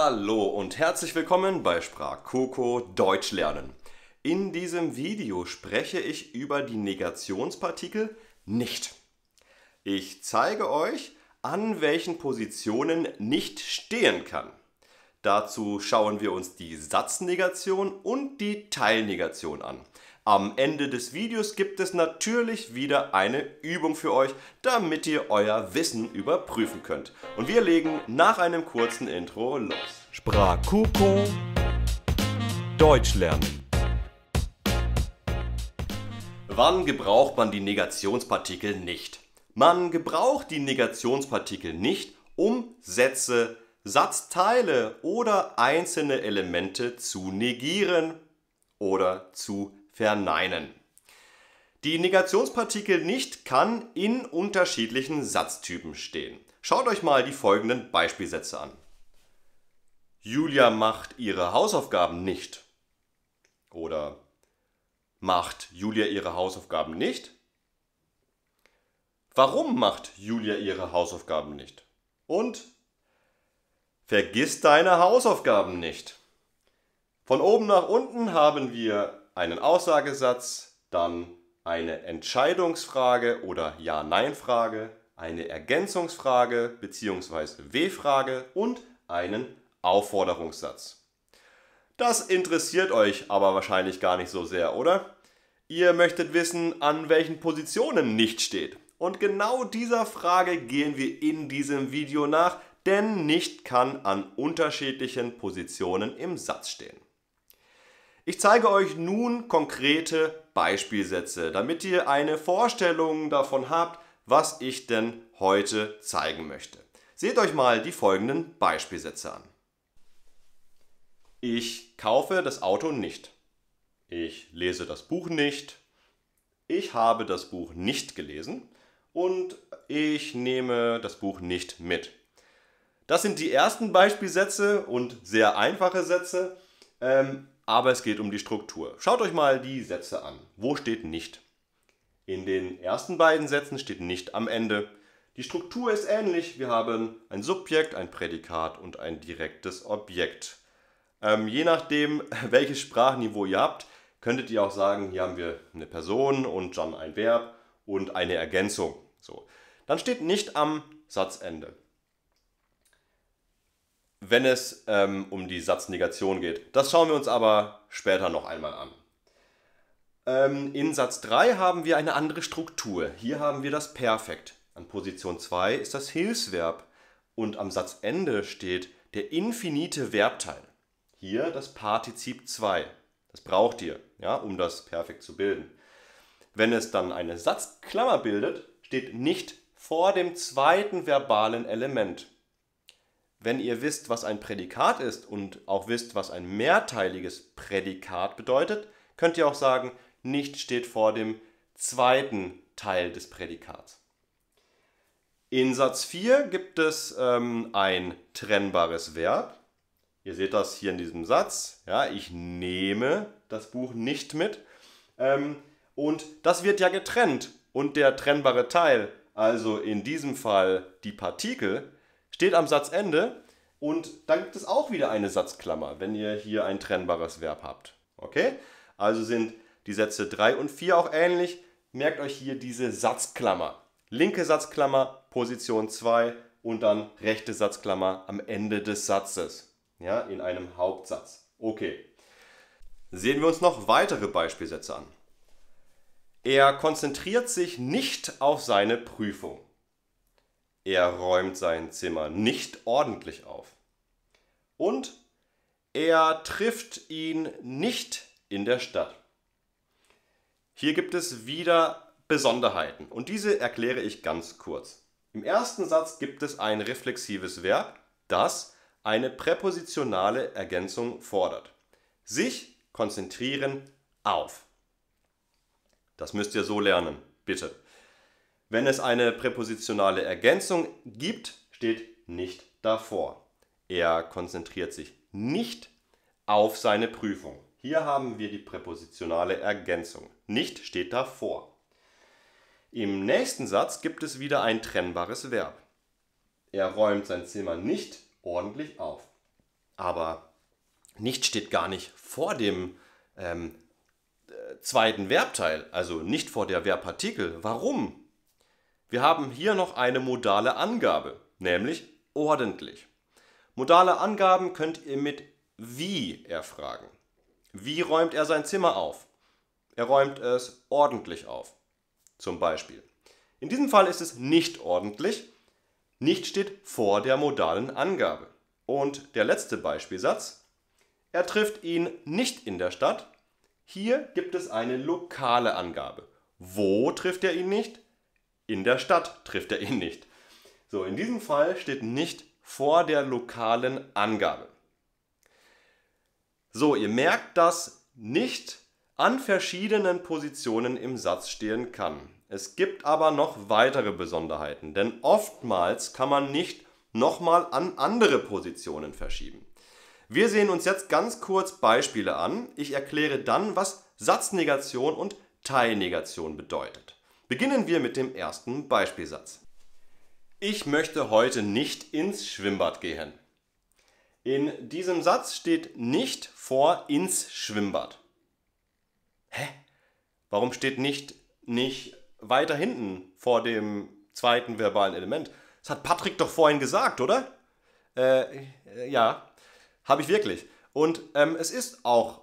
Hallo und herzlich willkommen bei Sprachcoco Deutsch lernen. In diesem Video spreche ich über die Negationspartikel nicht. Ich zeige euch, an welchen Positionen nicht stehen kann. Dazu schauen wir uns die Satznegation und die Teilnegation an. Am Ende des Videos gibt es natürlich wieder eine Übung für euch, damit ihr euer Wissen überprüfen könnt. Und wir legen nach einem kurzen Intro los. Sprachkuko Deutsch lernen. Wann gebraucht man die Negationspartikel nicht? Man gebraucht die Negationspartikel nicht, um Sätze, Satzteile oder einzelne Elemente zu negieren oder zu verneinen. Die Negationspartikel nicht kann in unterschiedlichen Satztypen stehen. Schaut euch mal die folgenden Beispielsätze an. Julia macht ihre Hausaufgaben nicht. Oder macht Julia ihre Hausaufgaben nicht? Warum macht Julia ihre Hausaufgaben nicht? Und vergiss deine Hausaufgaben nicht. Von oben nach unten haben wir einen Aussagesatz, dann eine Entscheidungsfrage oder Ja-Nein-Frage, eine Ergänzungsfrage bzw. W-Frage und einen Aufforderungssatz. Das interessiert euch aber wahrscheinlich gar nicht so sehr, oder? Ihr möchtet wissen, an welchen Positionen nicht steht. Und genau dieser Frage gehen wir in diesem Video nach, denn nicht kann an unterschiedlichen Positionen im Satz stehen. Ich zeige euch nun konkrete Beispielsätze, damit ihr eine Vorstellung davon habt, was ich denn heute zeigen möchte. Seht euch mal die folgenden Beispielsätze an. Ich kaufe das Auto nicht. Ich lese das Buch nicht. Ich habe das Buch nicht gelesen. Und ich nehme das Buch nicht mit. Das sind die ersten Beispielsätze und sehr einfache Sätze. Ähm, aber es geht um die Struktur. Schaut euch mal die Sätze an. Wo steht nicht? In den ersten beiden Sätzen steht nicht am Ende. Die Struktur ist ähnlich. Wir haben ein Subjekt, ein Prädikat und ein direktes Objekt. Ähm, je nachdem, welches Sprachniveau ihr habt, könntet ihr auch sagen, hier haben wir eine Person und dann ein Verb und eine Ergänzung. So. Dann steht nicht am Satzende wenn es ähm, um die Satznegation geht. Das schauen wir uns aber später noch einmal an. Ähm, in Satz 3 haben wir eine andere Struktur. Hier haben wir das Perfekt. An Position 2 ist das Hilfsverb und am Satzende steht der infinite Verbteil. Hier das Partizip 2. Das braucht ihr, ja, um das Perfekt zu bilden. Wenn es dann eine Satzklammer bildet, steht nicht vor dem zweiten verbalen Element wenn ihr wisst, was ein Prädikat ist und auch wisst, was ein mehrteiliges Prädikat bedeutet, könnt ihr auch sagen, nicht steht vor dem zweiten Teil des Prädikats. In Satz 4 gibt es ähm, ein trennbares Verb. Ihr seht das hier in diesem Satz. Ja, ich nehme das Buch nicht mit. Ähm, und das wird ja getrennt. Und der trennbare Teil, also in diesem Fall die Partikel, steht am Satzende und dann gibt es auch wieder eine Satzklammer, wenn ihr hier ein trennbares Verb habt. Okay? Also sind die Sätze 3 und 4 auch ähnlich. Merkt euch hier diese Satzklammer. Linke Satzklammer, Position 2 und dann rechte Satzklammer am Ende des Satzes. Ja, in einem Hauptsatz. Okay. Sehen wir uns noch weitere Beispielsätze an. Er konzentriert sich nicht auf seine Prüfung. Er räumt sein Zimmer nicht ordentlich auf. Und er trifft ihn nicht in der Stadt. Hier gibt es wieder Besonderheiten und diese erkläre ich ganz kurz. Im ersten Satz gibt es ein reflexives Verb, das eine präpositionale Ergänzung fordert. Sich konzentrieren auf. Das müsst ihr so lernen, bitte. Wenn es eine präpositionale Ergänzung gibt, steht nicht davor. Er konzentriert sich nicht auf seine Prüfung. Hier haben wir die präpositionale Ergänzung. Nicht steht davor. Im nächsten Satz gibt es wieder ein trennbares Verb. Er räumt sein Zimmer nicht ordentlich auf. Aber nicht steht gar nicht vor dem ähm, äh, zweiten Verbteil, also nicht vor der Verbpartikel. Warum? Wir haben hier noch eine modale Angabe, nämlich ordentlich. Modale Angaben könnt ihr mit wie erfragen. Wie räumt er sein Zimmer auf? Er räumt es ordentlich auf. Zum Beispiel. In diesem Fall ist es nicht ordentlich. Nicht steht vor der modalen Angabe. Und der letzte Beispielsatz. Er trifft ihn nicht in der Stadt. Hier gibt es eine lokale Angabe. Wo trifft er ihn nicht? In der Stadt trifft er ihn nicht. So, in diesem Fall steht nicht vor der lokalen Angabe. So, ihr merkt, dass nicht an verschiedenen Positionen im Satz stehen kann. Es gibt aber noch weitere Besonderheiten, denn oftmals kann man nicht nochmal an andere Positionen verschieben. Wir sehen uns jetzt ganz kurz Beispiele an. Ich erkläre dann, was Satznegation und Teilnegation bedeutet. Beginnen wir mit dem ersten Beispielsatz. Ich möchte heute nicht ins Schwimmbad gehen. In diesem Satz steht nicht vor ins Schwimmbad. Hä? Warum steht nicht nicht weiter hinten vor dem zweiten verbalen Element? Das hat Patrick doch vorhin gesagt, oder? Äh, ja, habe ich wirklich. Und ähm, es ist auch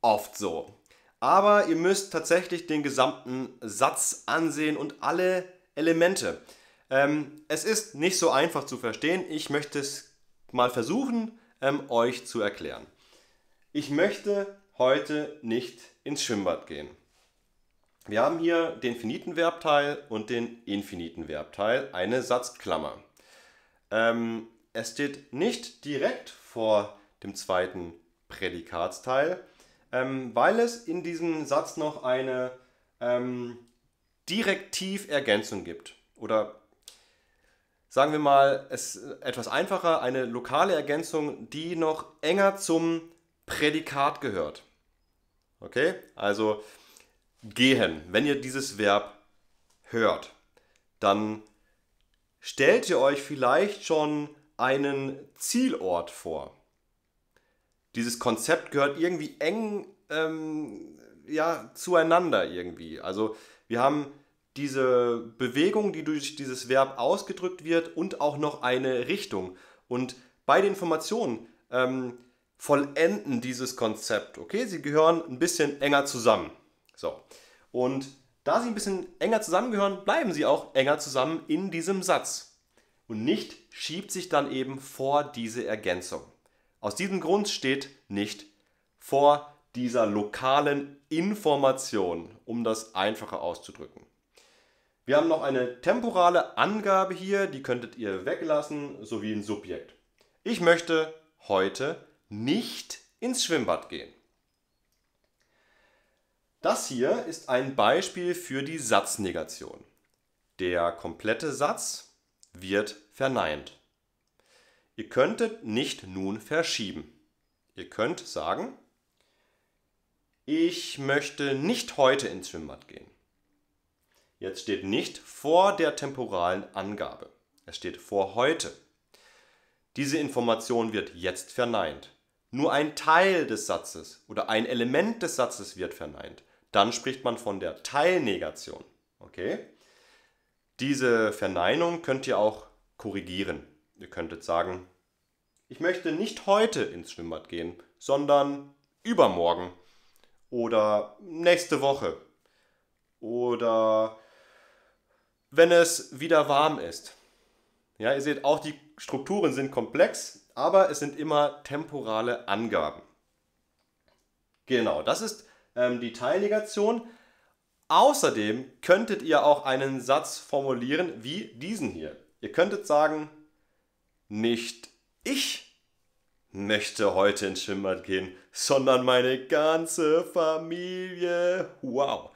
oft so. Aber ihr müsst tatsächlich den gesamten Satz ansehen und alle Elemente. Ähm, es ist nicht so einfach zu verstehen. Ich möchte es mal versuchen, ähm, euch zu erklären. Ich möchte heute nicht ins Schwimmbad gehen. Wir haben hier den finiten Verbteil und den infiniten Verbteil, eine Satzklammer. Ähm, es steht nicht direkt vor dem zweiten Prädikatsteil, ähm, weil es in diesem Satz noch eine ähm, Direktivergänzung gibt. Oder sagen wir mal, es etwas einfacher, eine lokale Ergänzung, die noch enger zum Prädikat gehört. Okay? Also gehen. Wenn ihr dieses Verb hört, dann stellt ihr euch vielleicht schon einen Zielort vor. Dieses Konzept gehört irgendwie eng ähm, ja, zueinander irgendwie. Also wir haben diese Bewegung, die durch dieses Verb ausgedrückt wird und auch noch eine Richtung. Und beide Informationen ähm, vollenden dieses Konzept. Okay, sie gehören ein bisschen enger zusammen. So. Und da sie ein bisschen enger zusammengehören, bleiben sie auch enger zusammen in diesem Satz. Und nicht schiebt sich dann eben vor diese Ergänzung. Aus diesem Grund steht nicht vor dieser lokalen Information, um das einfacher auszudrücken. Wir haben noch eine temporale Angabe hier, die könntet ihr weglassen, sowie ein Subjekt. Ich möchte heute nicht ins Schwimmbad gehen. Das hier ist ein Beispiel für die Satznegation. Der komplette Satz wird verneint. Ihr könntet nicht nun verschieben. Ihr könnt sagen, ich möchte nicht heute ins Schwimmbad gehen. Jetzt steht nicht vor der temporalen Angabe. Es steht vor heute. Diese Information wird jetzt verneint. Nur ein Teil des Satzes oder ein Element des Satzes wird verneint. Dann spricht man von der Teilnegation. Okay? Diese Verneinung könnt ihr auch korrigieren. Ihr könntet sagen, ich möchte nicht heute ins Schwimmbad gehen, sondern übermorgen oder nächste Woche oder wenn es wieder warm ist. Ja, ihr seht auch, die Strukturen sind komplex, aber es sind immer temporale Angaben. Genau, das ist ähm, die Teilnegation. Außerdem könntet ihr auch einen Satz formulieren wie diesen hier. Ihr könntet sagen, nicht ich möchte heute ins Schwimmbad gehen, sondern meine ganze Familie. Wow.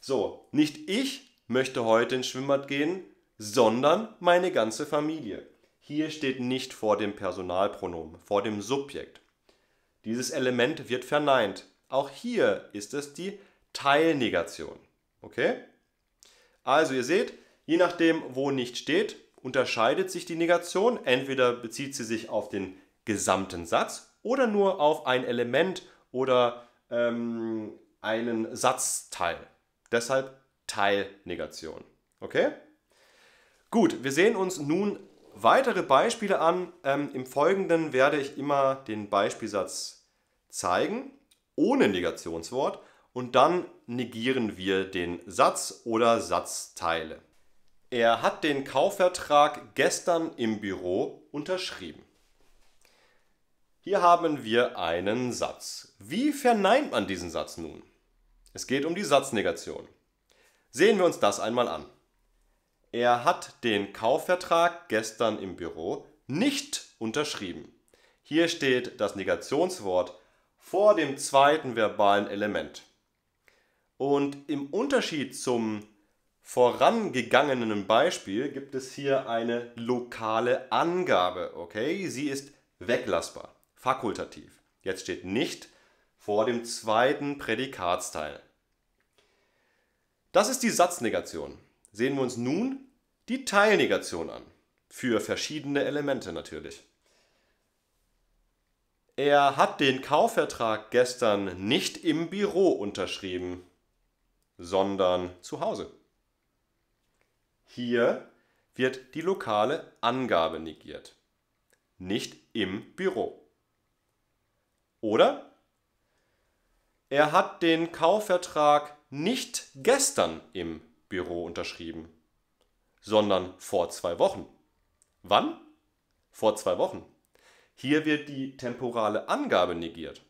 So, nicht ich möchte heute ins Schwimmbad gehen, sondern meine ganze Familie. Hier steht nicht vor dem Personalpronomen, vor dem Subjekt. Dieses Element wird verneint. Auch hier ist es die Teilnegation. Okay? Also ihr seht, je nachdem, wo nicht steht, unterscheidet sich die Negation. Entweder bezieht sie sich auf den gesamten Satz oder nur auf ein Element oder ähm, einen Satzteil. Deshalb Teilnegation. Okay? Gut, wir sehen uns nun weitere Beispiele an. Ähm, Im Folgenden werde ich immer den Beispielsatz zeigen, ohne Negationswort, und dann negieren wir den Satz oder Satzteile. Er hat den Kaufvertrag gestern im Büro unterschrieben. Hier haben wir einen Satz. Wie verneint man diesen Satz nun? Es geht um die Satznegation. Sehen wir uns das einmal an. Er hat den Kaufvertrag gestern im Büro nicht unterschrieben. Hier steht das Negationswort vor dem zweiten verbalen Element. Und im Unterschied zum vorangegangenen Beispiel gibt es hier eine lokale Angabe. Okay, sie ist weglassbar, fakultativ. Jetzt steht nicht vor dem zweiten Prädikatsteil. Das ist die Satznegation. Sehen wir uns nun die Teilnegation an. Für verschiedene Elemente natürlich. Er hat den Kaufvertrag gestern nicht im Büro unterschrieben, sondern zu Hause. Hier wird die lokale Angabe negiert. Nicht im Büro. Oder? Er hat den Kaufvertrag nicht gestern im Büro unterschrieben, sondern vor zwei Wochen. Wann? Vor zwei Wochen. Hier wird die temporale Angabe negiert.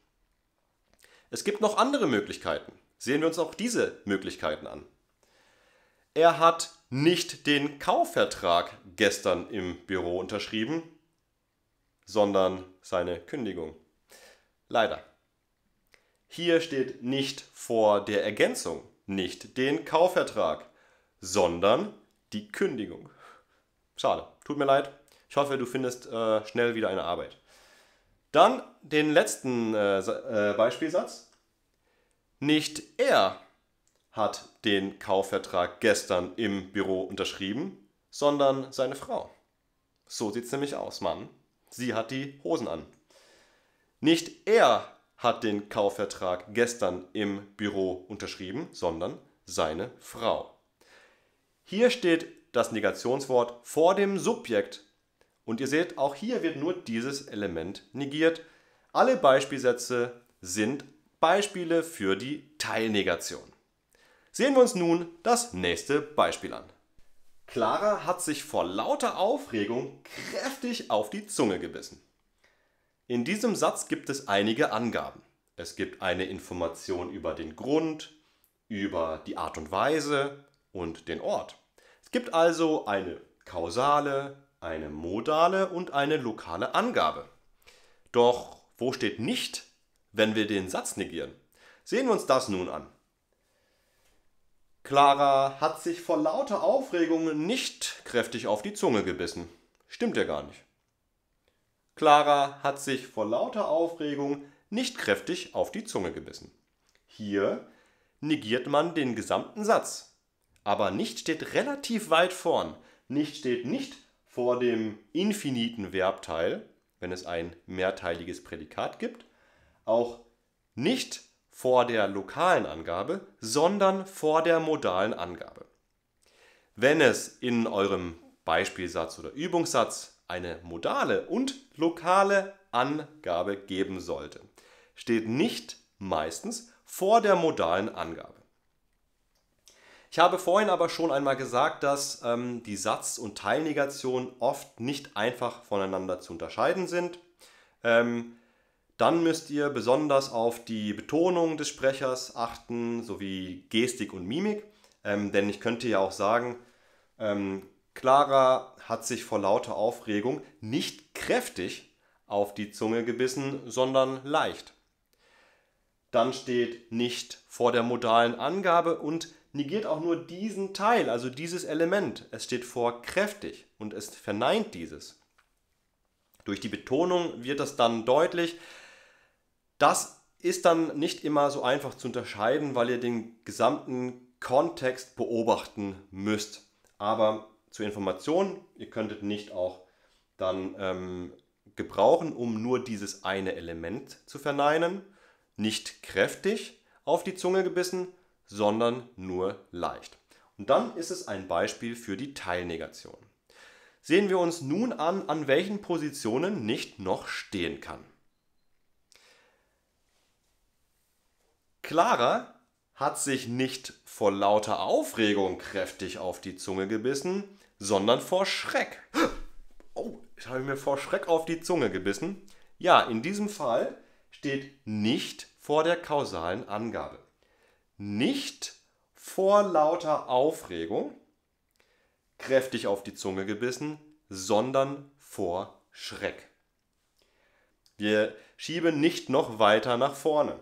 Es gibt noch andere Möglichkeiten. Sehen wir uns auch diese Möglichkeiten an. Er hat nicht den Kaufvertrag gestern im Büro unterschrieben, sondern seine Kündigung. Leider. Hier steht nicht vor der Ergänzung, nicht den Kaufvertrag, sondern die Kündigung. Schade, tut mir leid. Ich hoffe, du findest äh, schnell wieder eine Arbeit. Dann den letzten äh, äh, Beispielsatz. Nicht er hat den Kaufvertrag gestern im Büro unterschrieben, sondern seine Frau. So sieht es nämlich aus, Mann. Sie hat die Hosen an. Nicht er hat den Kaufvertrag gestern im Büro unterschrieben, sondern seine Frau. Hier steht das Negationswort vor dem Subjekt und ihr seht, auch hier wird nur dieses Element negiert. Alle Beispielsätze sind Beispiele für die Teilnegation. Sehen wir uns nun das nächste Beispiel an. Clara hat sich vor lauter Aufregung kräftig auf die Zunge gebissen. In diesem Satz gibt es einige Angaben. Es gibt eine Information über den Grund, über die Art und Weise und den Ort. Es gibt also eine kausale, eine modale und eine lokale Angabe. Doch wo steht nicht, wenn wir den Satz negieren? Sehen wir uns das nun an. Clara hat sich vor lauter Aufregung nicht kräftig auf die Zunge gebissen. Stimmt ja gar nicht. Clara hat sich vor lauter Aufregung nicht kräftig auf die Zunge gebissen. Hier negiert man den gesamten Satz. Aber nicht steht relativ weit vorn. Nicht steht nicht vor dem infiniten Verbteil, wenn es ein mehrteiliges Prädikat gibt. Auch nicht vor der lokalen Angabe, sondern vor der modalen Angabe. Wenn es in eurem Beispielsatz oder Übungssatz eine modale und lokale Angabe geben sollte, steht nicht meistens vor der modalen Angabe. Ich habe vorhin aber schon einmal gesagt, dass ähm, die Satz- und Teilnegation oft nicht einfach voneinander zu unterscheiden sind. Ähm, dann müsst ihr besonders auf die Betonung des Sprechers achten, sowie Gestik und Mimik. Ähm, denn ich könnte ja auch sagen, ähm, Clara hat sich vor lauter Aufregung nicht kräftig auf die Zunge gebissen, sondern leicht. Dann steht nicht vor der modalen Angabe und negiert auch nur diesen Teil, also dieses Element. Es steht vor kräftig und es verneint dieses. Durch die Betonung wird das dann deutlich. Das ist dann nicht immer so einfach zu unterscheiden, weil ihr den gesamten Kontext beobachten müsst. Aber zur Information, ihr könntet nicht auch dann ähm, gebrauchen, um nur dieses eine Element zu verneinen. Nicht kräftig auf die Zunge gebissen, sondern nur leicht. Und dann ist es ein Beispiel für die Teilnegation. Sehen wir uns nun an, an welchen Positionen nicht noch stehen kann. Clara hat sich nicht vor lauter Aufregung kräftig auf die Zunge gebissen, sondern vor Schreck. Oh, ich habe mir vor Schreck auf die Zunge gebissen. Ja, in diesem Fall steht nicht vor der kausalen Angabe. Nicht vor lauter Aufregung kräftig auf die Zunge gebissen, sondern vor Schreck. Wir schieben nicht noch weiter nach vorne.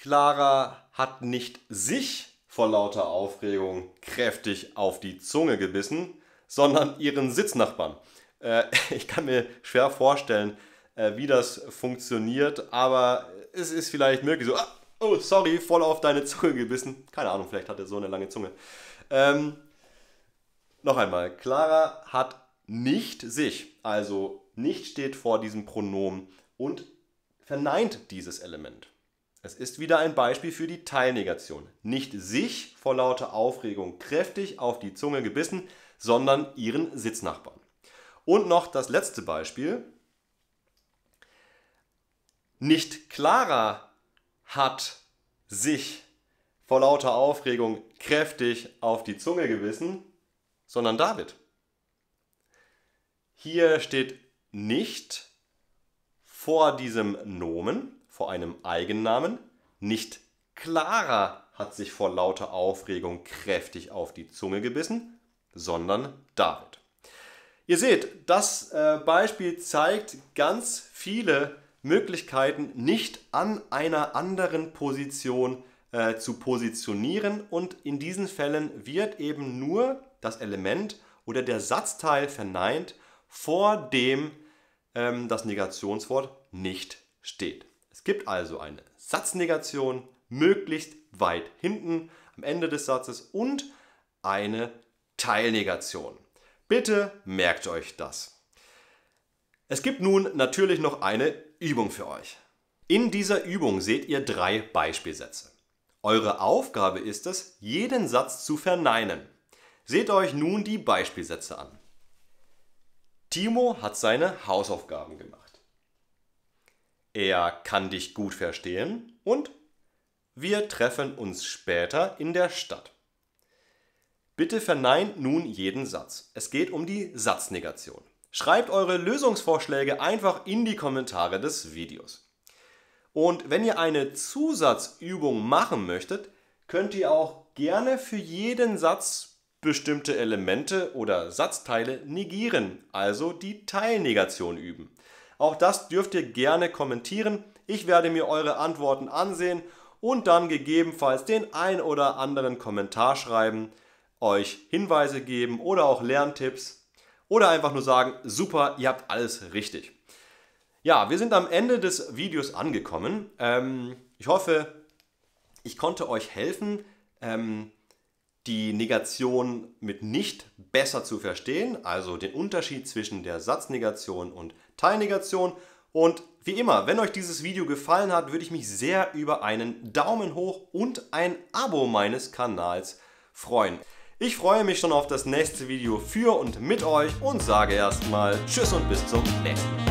Clara hat nicht sich vor lauter Aufregung kräftig auf die Zunge gebissen, sondern ihren Sitznachbarn. Äh, ich kann mir schwer vorstellen, äh, wie das funktioniert, aber es ist vielleicht möglich so, ah, oh, sorry, voll auf deine Zunge gebissen. Keine Ahnung, vielleicht hat er so eine lange Zunge. Ähm, noch einmal, Clara hat nicht sich, also nicht steht vor diesem Pronomen und verneint dieses Element. Es ist wieder ein Beispiel für die Teilnegation. Nicht sich vor lauter Aufregung kräftig auf die Zunge gebissen, sondern ihren Sitznachbarn. Und noch das letzte Beispiel. Nicht Clara hat sich vor lauter Aufregung kräftig auf die Zunge gebissen, sondern David. Hier steht nicht vor diesem Nomen, vor einem Eigennamen, nicht Clara hat sich vor lauter Aufregung kräftig auf die Zunge gebissen, sondern David. Ihr seht, das äh, Beispiel zeigt ganz viele Möglichkeiten, nicht an einer anderen Position äh, zu positionieren und in diesen Fällen wird eben nur das Element oder der Satzteil verneint, vor dem ähm, das Negationswort nicht steht. Es gibt also eine Satznegation möglichst weit hinten am Ende des Satzes und eine Teilnegation. Bitte merkt euch das. Es gibt nun natürlich noch eine Übung für euch. In dieser Übung seht ihr drei Beispielsätze. Eure Aufgabe ist es, jeden Satz zu verneinen. Seht euch nun die Beispielsätze an. Timo hat seine Hausaufgaben gemacht. Er kann dich gut verstehen und wir treffen uns später in der Stadt. Bitte verneint nun jeden Satz. Es geht um die Satznegation. Schreibt eure Lösungsvorschläge einfach in die Kommentare des Videos. Und wenn ihr eine Zusatzübung machen möchtet, könnt ihr auch gerne für jeden Satz bestimmte Elemente oder Satzteile negieren, also die Teilnegation üben. Auch das dürft ihr gerne kommentieren. Ich werde mir eure Antworten ansehen und dann gegebenenfalls den ein oder anderen Kommentar schreiben, euch Hinweise geben oder auch Lerntipps oder einfach nur sagen, super, ihr habt alles richtig. Ja, wir sind am Ende des Videos angekommen. Ähm, ich hoffe, ich konnte euch helfen, ähm, die Negation mit nicht besser zu verstehen, also den Unterschied zwischen der Satznegation und Teilnegation. Und wie immer, wenn euch dieses Video gefallen hat, würde ich mich sehr über einen Daumen hoch und ein Abo meines Kanals freuen. Ich freue mich schon auf das nächste Video für und mit euch und sage erstmal Tschüss und bis zum nächsten Mal.